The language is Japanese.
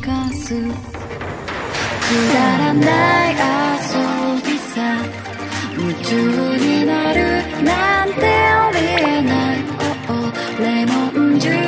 かす。くだらない遊びさ。夢中になるなんてありえない、